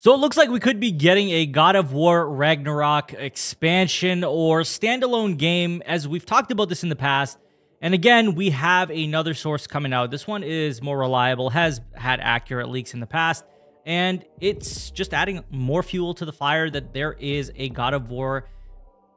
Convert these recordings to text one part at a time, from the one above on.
So it looks like we could be getting a God of War Ragnarok expansion or standalone game, as we've talked about this in the past. And again, we have another source coming out. This one is more reliable, has had accurate leaks in the past, and it's just adding more fuel to the fire that there is a God of War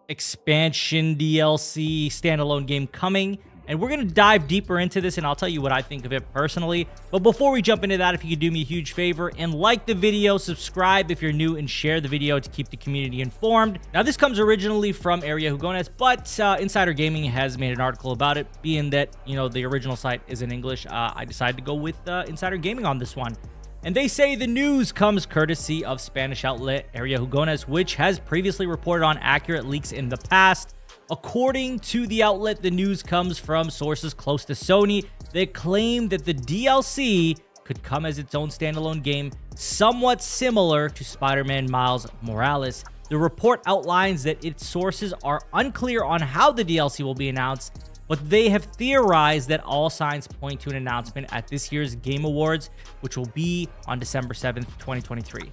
expansion DLC standalone game coming. And we're going to dive deeper into this, and I'll tell you what I think of it personally. But before we jump into that, if you could do me a huge favor and like the video, subscribe if you're new, and share the video to keep the community informed. Now, this comes originally from Area Jugones, but uh, Insider Gaming has made an article about it, being that, you know, the original site is in English. Uh, I decided to go with uh, Insider Gaming on this one. And they say the news comes courtesy of Spanish outlet Area Jugones, which has previously reported on accurate leaks in the past. According to the outlet, the news comes from sources close to Sony that claim that the DLC could come as its own standalone game, somewhat similar to Spider-Man Miles Morales. The report outlines that its sources are unclear on how the DLC will be announced, but they have theorized that all signs point to an announcement at this year's Game Awards, which will be on December 7th, 2023.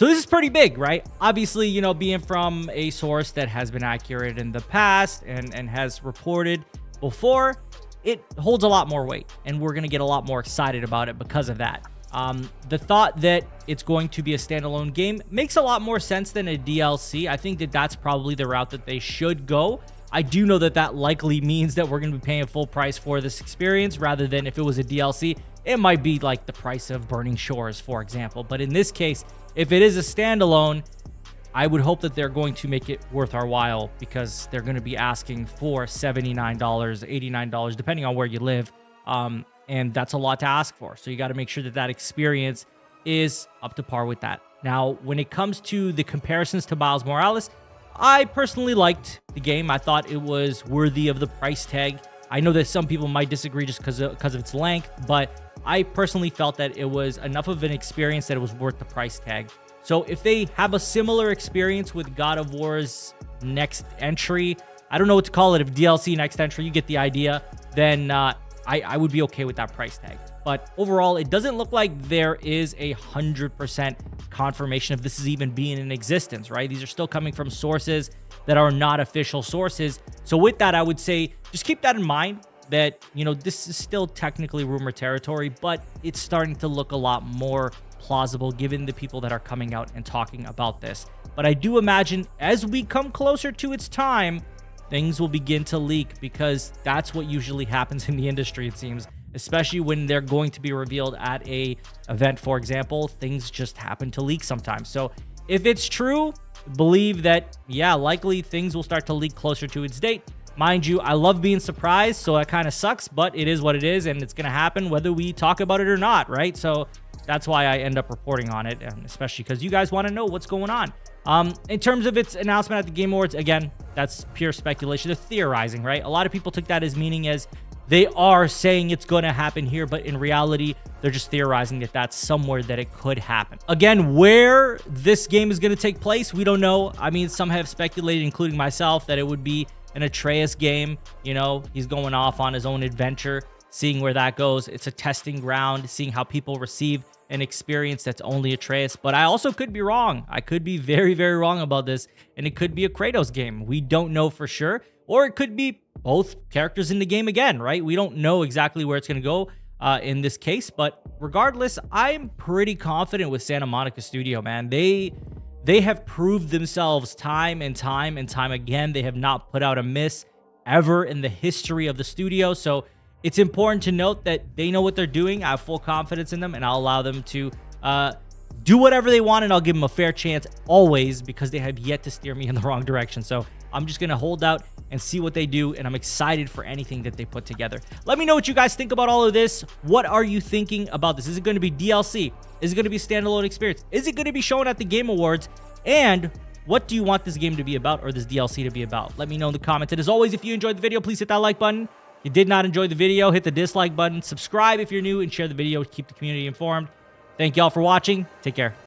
So this is pretty big, right? Obviously, you know, being from a source that has been accurate in the past and, and has reported before, it holds a lot more weight. And we're going to get a lot more excited about it because of that. Um, the thought that it's going to be a standalone game makes a lot more sense than a DLC. I think that that's probably the route that they should go. I do know that that likely means that we're going to be paying full price for this experience rather than if it was a DLC, it might be like the price of Burning Shores, for example. But in this case, if it is a standalone, I would hope that they're going to make it worth our while because they're going to be asking for $79, $89, depending on where you live. Um, and that's a lot to ask for. So you got to make sure that that experience is up to par with that. Now, when it comes to the comparisons to Miles Morales, I personally liked the game. I thought it was worthy of the price tag. I know that some people might disagree just because of, of its length, but I personally felt that it was enough of an experience that it was worth the price tag. So if they have a similar experience with God of War's next entry, I don't know what to call it, if DLC next entry, you get the idea, then uh, I, I would be okay with that price tag. But overall, it doesn't look like there is a 100% confirmation of this is even being in existence, right? These are still coming from sources that are not official sources. So with that, I would say just keep that in mind that, you know, this is still technically rumor territory, but it's starting to look a lot more plausible given the people that are coming out and talking about this. But I do imagine as we come closer to its time, things will begin to leak because that's what usually happens in the industry, it seems. Especially when they're going to be revealed at a event, for example, things just happen to leak sometimes. So if it's true, believe that, yeah, likely things will start to leak closer to its date. Mind you, I love being surprised, so that kind of sucks, but it is what it is, and it's going to happen whether we talk about it or not, right? So that's why I end up reporting on it, and especially because you guys want to know what's going on. Um, in terms of its announcement at the Game Awards, again, that's pure speculation. They're theorizing, right? A lot of people took that as meaning as they are saying it's going to happen here, but in reality, they're just theorizing that that's somewhere that it could happen. Again, where this game is going to take place, we don't know. I mean, some have speculated, including myself, that it would be an Atreus game. You know, he's going off on his own adventure, seeing where that goes. It's a testing ground, seeing how people receive an experience that's only Atreus. But I also could be wrong. I could be very, very wrong about this, and it could be a Kratos game. We don't know for sure. Or it could be both characters in the game again, right? We don't know exactly where it's going to go uh, in this case. But regardless, I'm pretty confident with Santa Monica Studio, man. They they have proved themselves time and time and time again. They have not put out a miss ever in the history of the studio. So it's important to note that they know what they're doing. I have full confidence in them, and I'll allow them to uh, do whatever they want, and I'll give them a fair chance always because they have yet to steer me in the wrong direction. So I'm just going to hold out and see what they do, and I'm excited for anything that they put together. Let me know what you guys think about all of this. What are you thinking about this? Is it going to be DLC? Is it going to be standalone experience? Is it going to be shown at the Game Awards? And what do you want this game to be about or this DLC to be about? Let me know in the comments. And as always, if you enjoyed the video, please hit that like button. You did not enjoy the video, hit the dislike button. Subscribe if you're new and share the video to keep the community informed. Thank y'all for watching. Take care.